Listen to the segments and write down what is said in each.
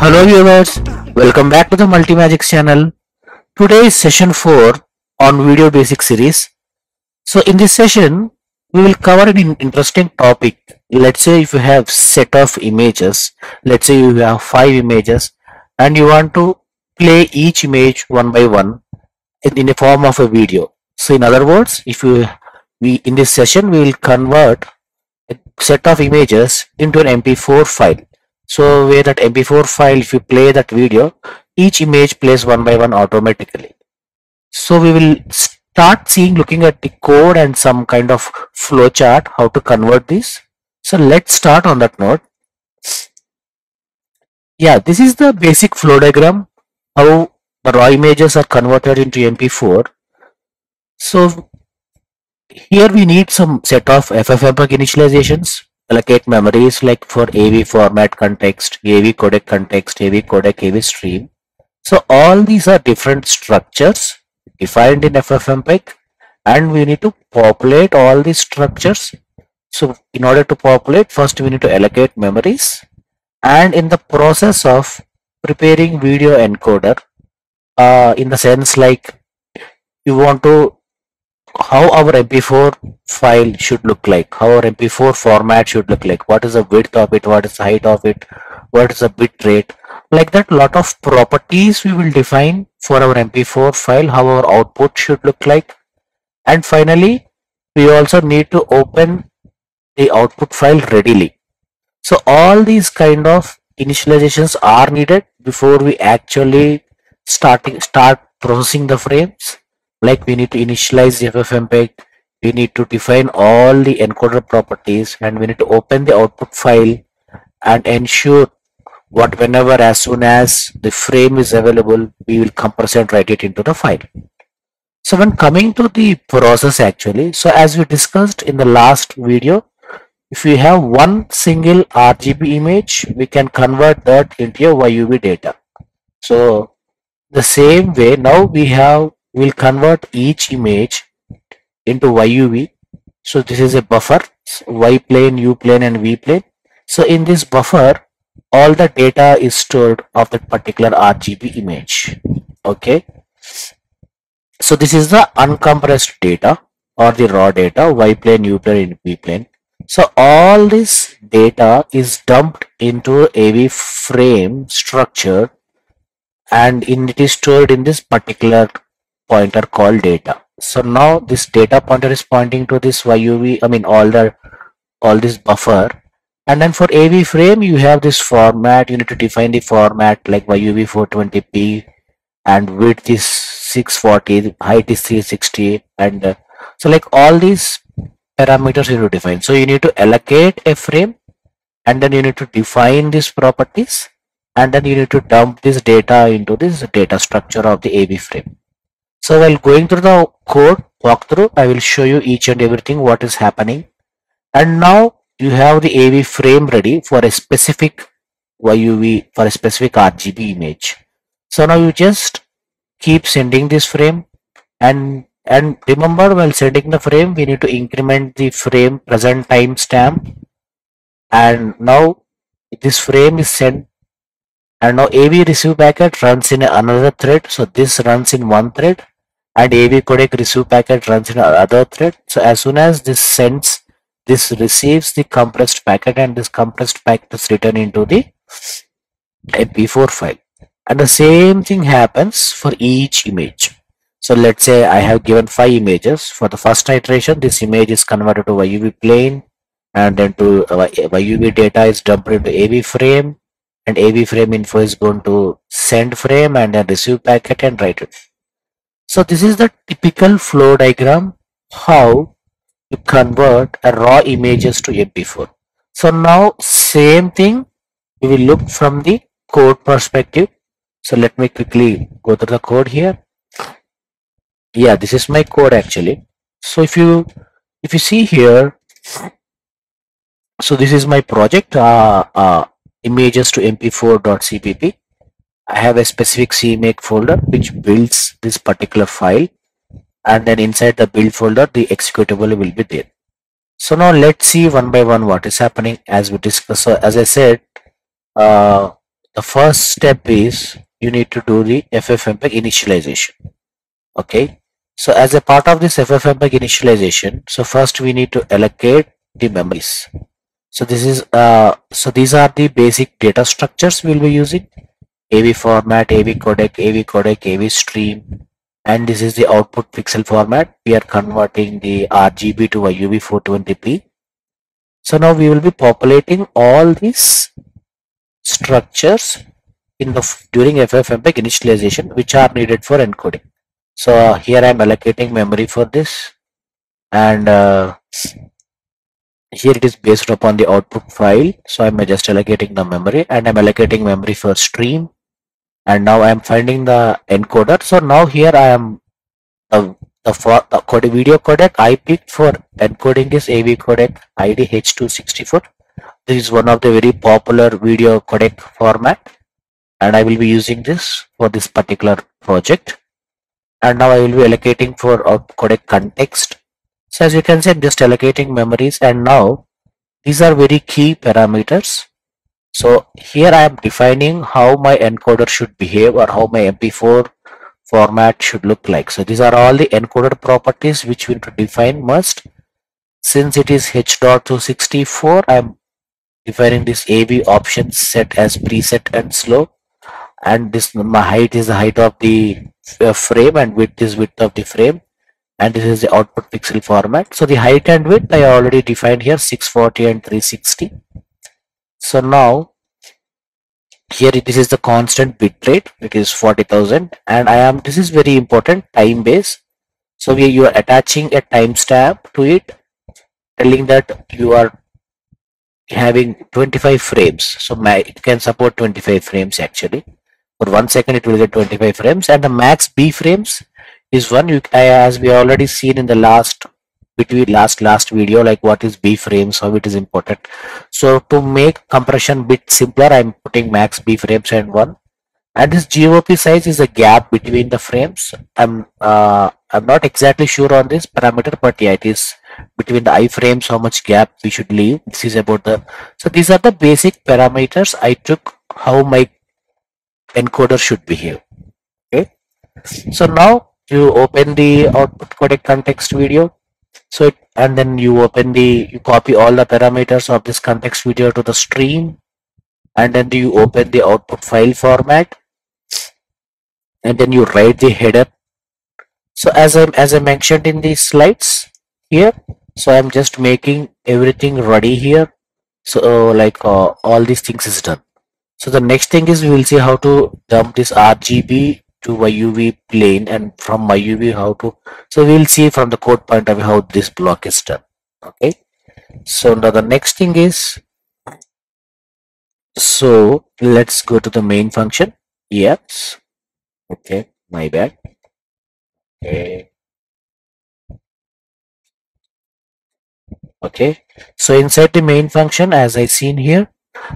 Hello viewers, welcome back to the MultiMagix channel. Today is session 4 on video basic series. So in this session, we will cover an interesting topic. Let's say if you have set of images, let's say you have 5 images and you want to play each image one by one in, a form of a video. So in other words, if you we in this session we will convert a set of images into an MP4 file so where that mp4 file if you play that video each image plays one by one automatically. So we will start seeing looking at the code and some kind of flow chart how to convert this. So let's start on that note. Yeah this is the basic flow diagram how the raw images are converted into mp4 so here we need some set of ffmpeg initializations allocate memories like for AV format context, AV codec context, AV codec, AV stream. So all these are different structures defined in FFmpeg and we need to populate all these structures. So in order to populate, first we need to allocate memories and in the process of preparing video encoder, uh, in the sense like you want to how our mp4 file should look like how our mp4 format should look like what is the width of it what is the height of it what is the bit rate like that lot of properties we will define for our mp4 file how our output should look like. And finally we also need to open the output file readily. So all these kind of initializations are needed before we actually starting start processing the frames like we need to initialize the ffmpeg we need to define all the encoder properties and we need to open the output file and ensure what whenever as soon as the frame is available we will compress and write it into the file. So when coming to the process actually so as we discussed in the last video if we have one single rgb image we can convert that into a yuv data. So the same way now we have we'll convert each image into YUV. So this is a buffer, Y plane, U plane and V plane. So in this buffer, all the data is stored of that particular RGB image. Okay. So this is the uncompressed data or the raw data, Y plane, U plane, and V plane. So all this data is dumped into AV frame structure and in, it is stored in this particular pointer called data. So now this data pointer is pointing to this YUV, I mean all the all this buffer. And then for AV frame, you have this format. You need to define the format like YUV 420p and width is 640, height is 360, and uh, so like all these parameters you need to define. So you need to allocate a frame, and then you need to define these properties, and then you need to dump this data into this data structure of the AV frame. So while going through the code walkthrough, I will show you each and everything what is happening. And now you have the AV frame ready for a specific YUV for a specific RGB image. So now you just keep sending this frame and and remember while sending the frame we need to increment the frame present timestamp and now this frame is sent and now AV receive packet runs in another thread so this runs in one thread and AV codec receive packet runs in another thread. So as soon as this sends, this receives the compressed packet and this compressed packet is written into the MP4 file. And the same thing happens for each image. So let's say I have given five images. For the first iteration, this image is converted to YUV plane and then to uh, YUV data is dumped into AV frame and AV frame info is going to send frame and then receive packet and write it. So this is the typical flow diagram how you convert a raw images to MP4. So now same thing we will look from the code perspective. So let me quickly go through the code here. Yeah, this is my code actually. So if you if you see here, so this is my project uh, uh, images to mp4.cpp I have a specific CMake folder which builds this particular file and then inside the build folder the executable will be there. So now let's see one by one what is happening as we discuss. So as I said, uh, the first step is you need to do the FFmpeg initialization. Okay. So as a part of this FFmpeg initialization, so first we need to allocate the memories. So this is uh, so these are the basic data structures we'll be using. AV format, AV codec, AV codec, AV stream, and this is the output pixel format. We are converting the RGB to YUV 420p. So now we will be populating all these structures in the during FFmpeg initialization which are needed for encoding. So uh, here I am allocating memory for this and uh, here it is based upon the output file. So I'm just allocating the memory and I'm allocating memory for stream and now I'm finding the encoder. So now here I am uh, the, for, the code, video codec I picked for encoding this AV codec ID H264. This is one of the very popular video codec format and I will be using this for this particular project and now I will be allocating for codec context. So as you can see, I'm just allocating memories and now these are very key parameters. So here I am defining how my encoder should behave or how my MP4 format should look like. So these are all the encoder properties which we need to define must. Since it is H.264, I am defining this AV options set as preset and slow and this my height is the height of the uh, frame and width is width of the frame and this is the output pixel format. So the height and width i already defined here 640 and 360 so now here this is the constant bit rate is 40,000 and i am this is very important time base. So we you are attaching a timestamp to it telling that you are having 25 frames. So my it can support 25 frames actually. For one second it will get 25 frames and the max b frames is one you as we already seen in the last between last last video like what is b frames how it is important so to make compression bit simpler i'm putting max b frames and one and this GOP size is a gap between the frames. I'm uh, I'm not exactly sure on this parameter, but yeah, it is between the iframes how much gap we should leave. This is about the so these are the basic parameters I took how my encoder should behave okay so now you open the output codec context video. So it, and then you open the you copy all the parameters of this context video to the stream. And then you open the output file format. And then you write the header. So as i as i mentioned in the slides here so i'm just making everything ready here. So uh, like uh, all these things is done. So the next thing is we will see how to dump this RGB to YUV plane and from YUV how to so we'll see from the code point of view how this block is done okay? So now the next thing is so let's go to the main function yes okay my bad okay. Okay so inside the main function as i seen here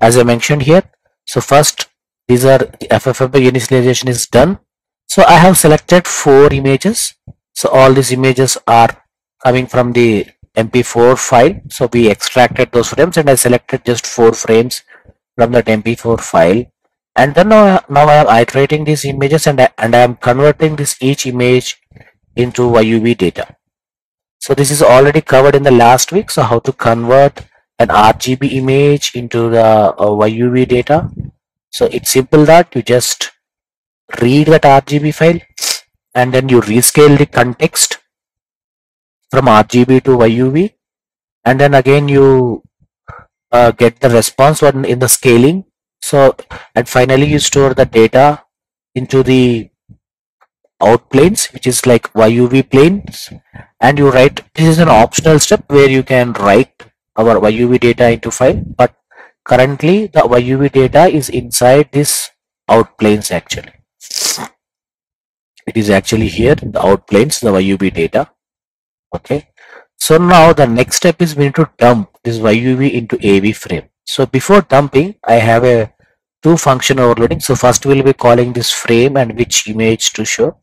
as i mentioned here. So first these are the FFmpeg initialization is done. So I have selected four images. So all these images are coming from the MP4 file. So we extracted those frames and I selected just four frames from that MP4 file. And then now, now I am iterating these images and I, and I am converting this each image into YUV data. So this is already covered in the last week. So how to convert an RGB image into the uh, YUV data. So it's simple that you just read that RGB file and then you rescale the context from RGB to YUV and then again you uh, get the response one in the scaling. So and finally you store the data into the out planes which is like YUV planes and you write this is an optional step where you can write our YUV data into file but currently the YUV data is inside this out planes actually it is actually here the out planes the YUV data. Okay. So now the next step is we need to dump this YUV into AV frame. So before dumping I have a two function overloading. So first we'll be calling this frame and which image to show.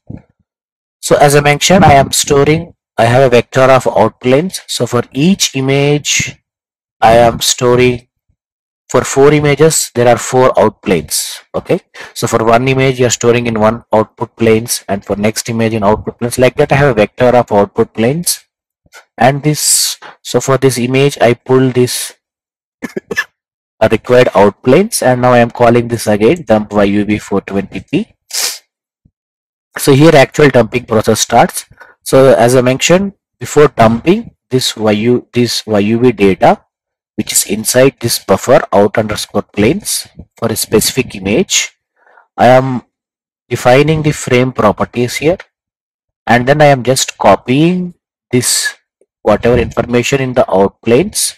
So as I mentioned I am storing I have a vector of out planes so for each image I am storing for four images there are four out planes okay? So for one image you're storing in one output planes and for next image in output planes. Like that i have a vector of output planes. And this so for this image i pull this required out planes and now i am calling this again dump yuv 420p so here actual dumping process starts. So as i mentioned before dumping this yu this yuv data which is inside this buffer out underscore planes for a specific image i am defining the frame properties here and then i am just copying this whatever information in the out planes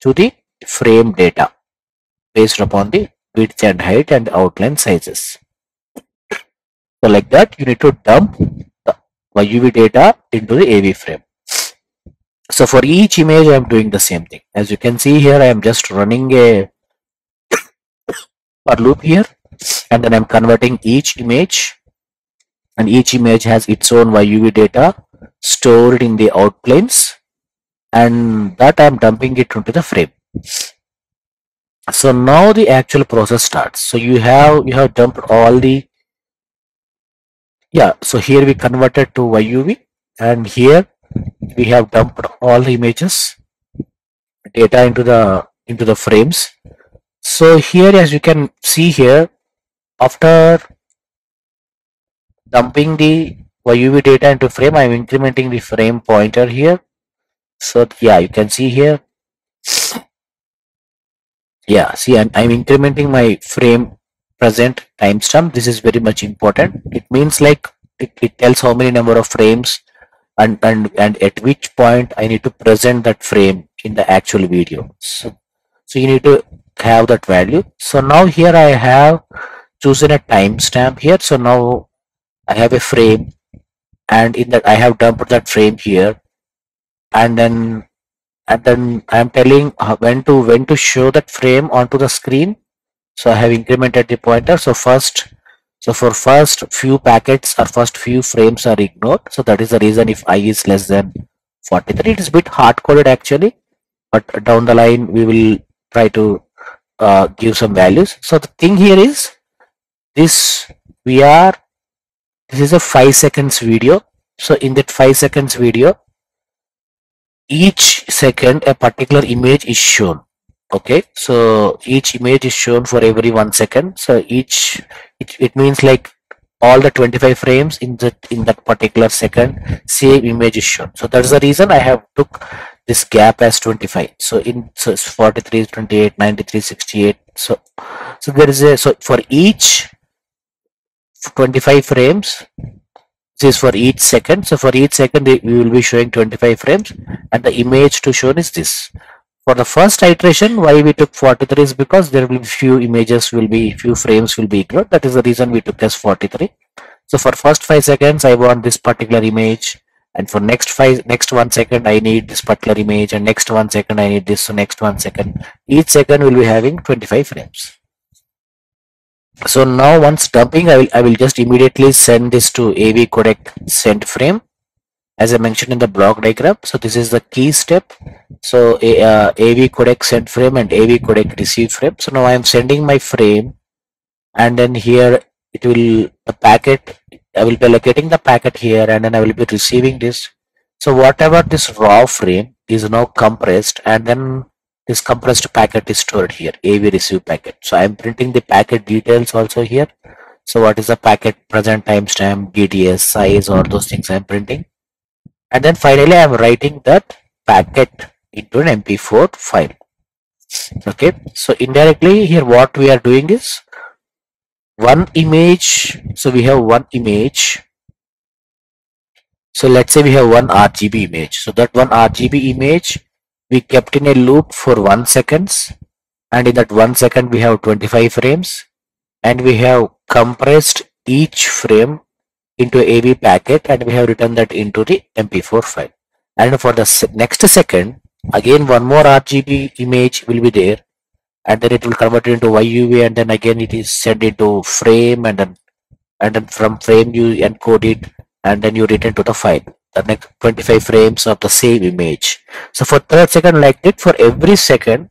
to the frame data based upon the width and height and outline sizes. So like that you need to dump the YUV data into the AV frame. So for each image I am doing the same thing. As you can see here I am just running a for loop here and then I'm converting each image and each image has its own YUV data stored in the out planes and that I'm dumping it into the frame. So now the actual process starts. So you have you have dumped all the yeah. So here we converted to YUV and here we have dumped all the images data into the into the frames. So here as you can see here after dumping the YUV data into frame I am incrementing the frame pointer here. So yeah you can see here. Yeah see I'm, I'm incrementing my frame present timestamp. This is very much important. It means like it, it tells how many number of frames and and and at which point I need to present that frame in the actual video. So so you need to have that value. So now here I have chosen a timestamp here. So now I have a frame. And in that I have dumped that frame here. And then and then I'm telling when to when to show that frame onto the screen. So I have incremented the pointer. So first so for first few packets or first few frames are ignored. So that is the reason if i is less than 43 it is a bit hard coded actually. But down the line we will try to uh, give some values. So the thing here is this we are this is a five seconds video. So in that five seconds video each second a particular image is shown. Okay? So each image is shown for every one second. So each it, it means like all the 25 frames in that in that particular second same image is shown. So that's the reason i have took this gap as 25 so in so it's 43 28 93 68 so so there is a so for each 25 frames this is for each second. So for each second we will be showing 25 frames and the image to shown is this for the first iteration why we took 43 is because there will be few images will be few frames will be ignored. That is the reason we took as 43 so for first five seconds i want this particular image. And for next five next one second i need this particular image. And next one second i need this. So next one second. Each second will be having 25 frames. So now once dumping I will, I will just immediately send this to AV codec send frame as I mentioned in the block diagram so this is the key step. So uh, AV codec send frame and AV codec receive frame. So now I am sending my frame and then here it will the packet I will be allocating the packet here and then I will be receiving this. So whatever this raw frame is now compressed and then this compressed packet is stored here AV receive packet. So I am printing the packet details also here. So what is the packet present timestamp DTS size or those things I am printing and then finally I am writing that packet into an mp4 file. Okay so indirectly here what we are doing is one image. So we have one image. So let's say we have one RGB image. So that one RGB image we kept in a loop for 1 seconds. And in that 1 second we have 25 frames. And we have compressed each frame into AV packet and we have written that into the MP4 file. And for the next second again one more RGB image will be there and then it will convert it into YUV and then again it is sent into frame and then and then from frame you encode it and then you return to the file. The next 25 frames of the same image. So for third second like that for every second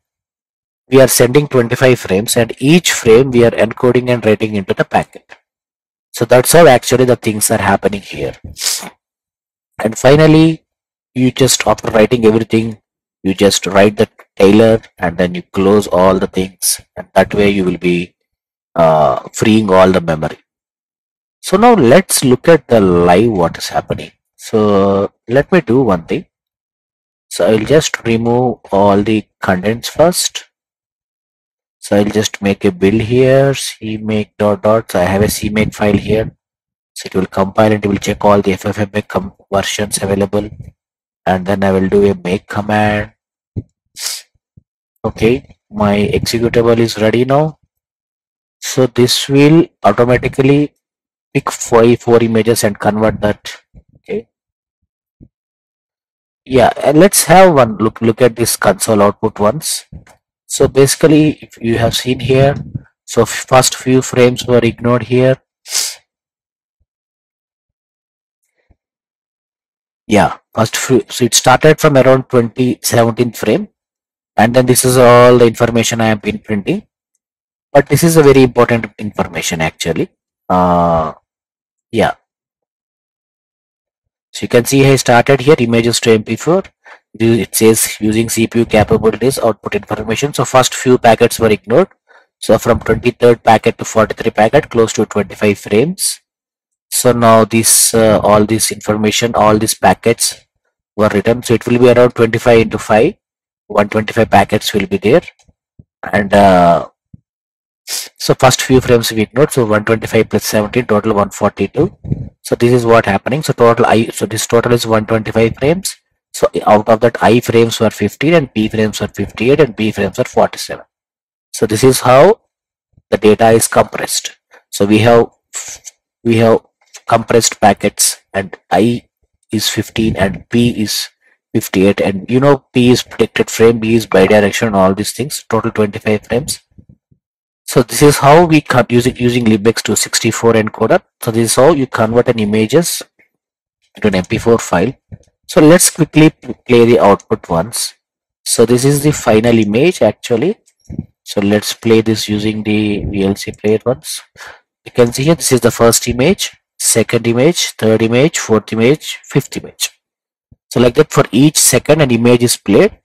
we are sending 25 frames and each frame we are encoding and writing into the packet. So that's how actually the things are happening here. And finally, you just after writing everything, you just write the trailer and then you close all the things and that way you will be uh, freeing all the memory. So now let's look at the live what is happening. So let me do one thing. So I'll just remove all the contents first. So I'll just make a build here, cmake dot dot. So I have a cmake file here. So it will compile and it will check all the FFmpeg versions available. And then I will do a make command. Okay, my executable is ready now. So this will automatically pick five, four images and convert that. Okay. Yeah, and let's have one look look at this console output once. So basically, if you have seen here, so first few frames were ignored here. Yeah, first few, so it started from around 2017 frame, and then this is all the information I have been printing. But this is a very important information actually. Uh, yeah. So you can see I started here images to MP4 it says using CPU capabilities output information. So first few packets were ignored. So from 23rd packet to 43 packet close to 25 frames. So now this uh, all this information all these packets were written. So it will be around 25 into 5 125 packets will be there and uh, so first few frames we ignored so 125 plus 17 total 142 so this is what happening so total i so this total is 125 frames so out of that, I frames were 15 and P frames were 58 and B frames were 47. So this is how the data is compressed. So we have we have compressed packets and I is 15 and P is 58 and you know P is predicted frame, B is bidirectional all these things total 25 frames. So this is how we cut using using libx264 encoder. So this is how you convert an images into an MP4 file so let's quickly play the output once. So this is the final image actually. So let's play this using the VLC player once. You can see here this is the first image, second image, third image, fourth image, fifth image. So like that for each second an image is played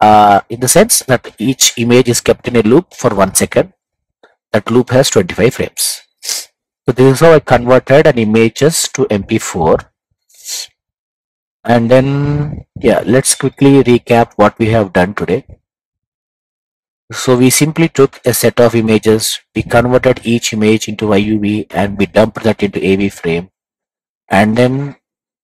uh, in the sense that each image is kept in a loop for one second. That loop has 25 frames. So this is how I converted an images to MP4 and then yeah let's quickly recap what we have done today. So we simply took a set of images we converted each image into YUV and we dumped that into AV frame. And then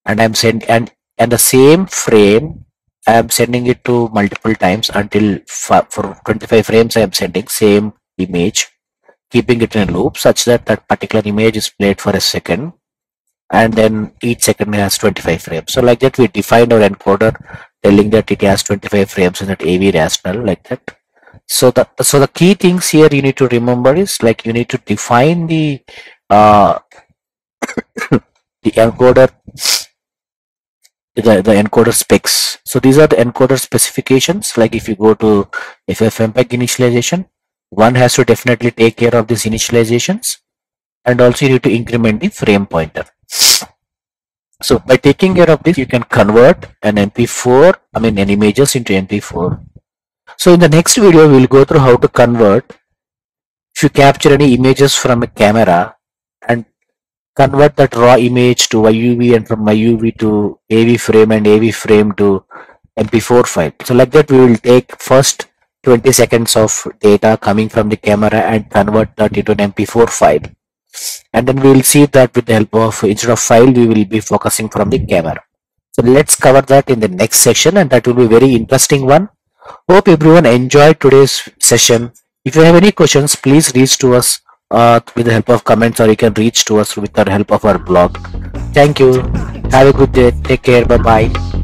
and I'm sending and and the same frame I am sending it to multiple times until for 25 frames I am sending same image keeping it in a loop such that that particular image is played for a second and then each second has 25 frames. So like that we define our encoder telling that it has 25 frames in that AV rational like that. So the so the key things here you need to remember is like you need to define the uh, the encoder the, the encoder specs. So these are the encoder specifications. Like if you go to FFmpeg initialization, one has to definitely take care of these initializations and also you need to increment the frame pointer. So by taking care of this, you can convert an MP4, I mean an images into MP4. So in the next video, we'll go through how to convert if you capture any images from a camera and convert that raw image to YUV and from YUV to AV frame and AV frame to MP4 file. So like that, we will take first 20 seconds of data coming from the camera and convert that into an MP4 file and then we will see that with the help of instead of file we will be focusing from the camera. So let's cover that in the next session and that will be very interesting one. Hope everyone enjoyed today's session. If you have any questions please reach to us uh, with the help of comments or you can reach to us with the help of our blog. Thank you. Have a good day. Take care. Bye bye